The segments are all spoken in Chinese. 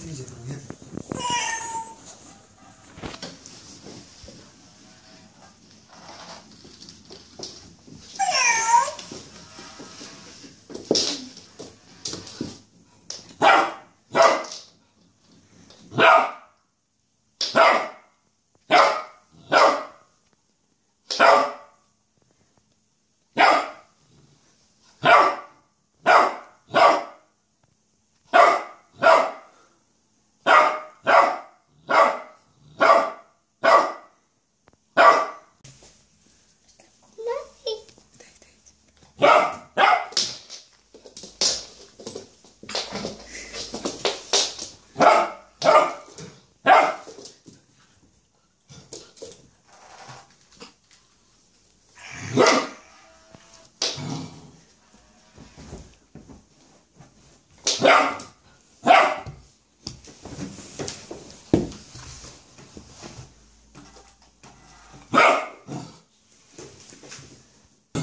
谢谢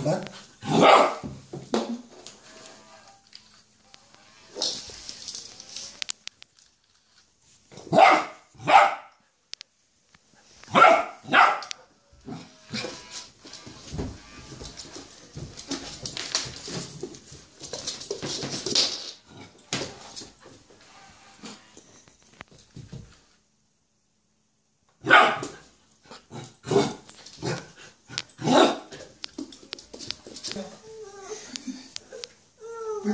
that